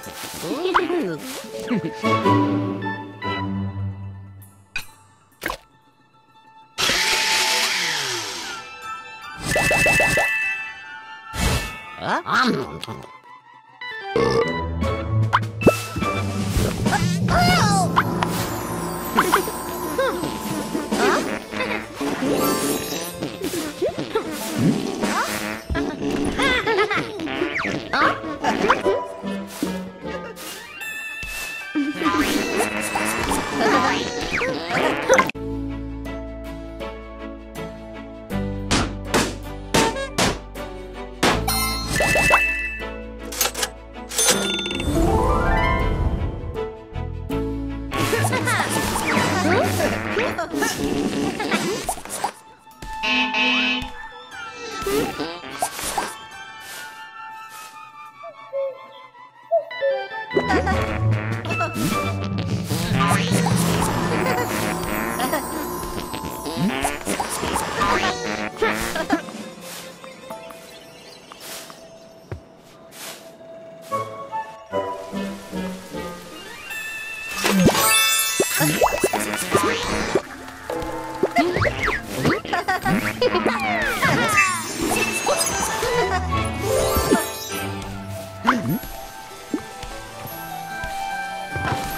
Huh? Um. Huh?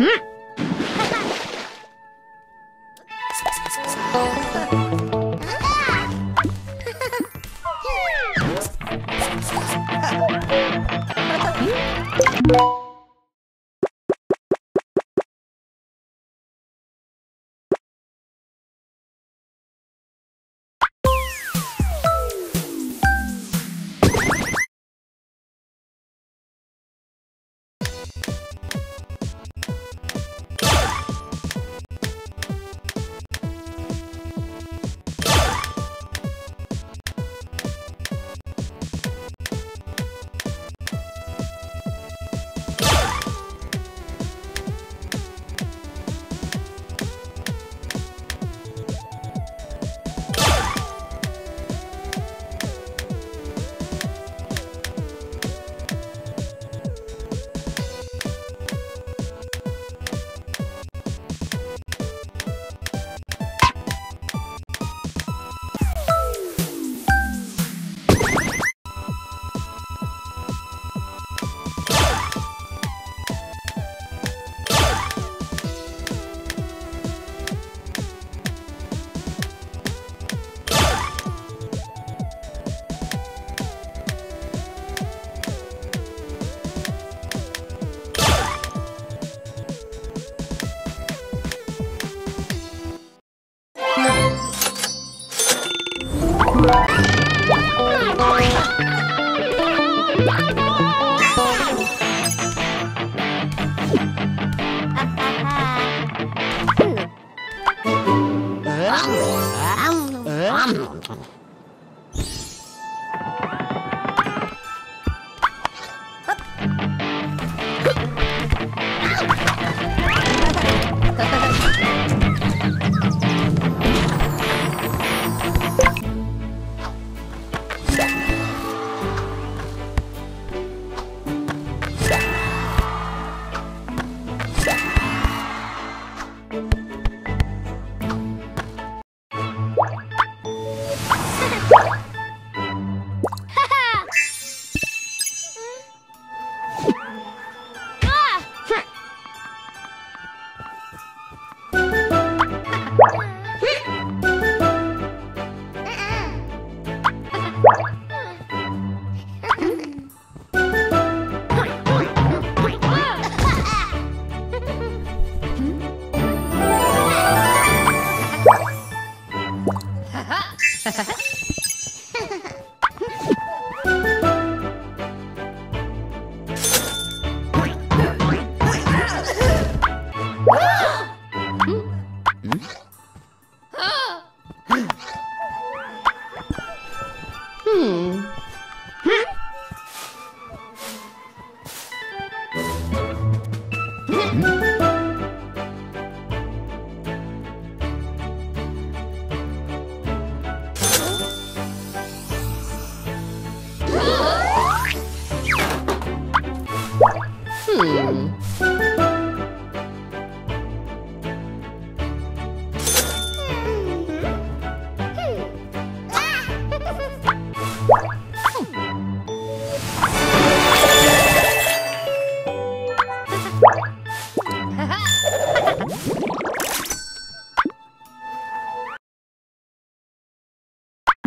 嗯。みたいな。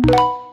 you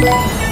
Yeah.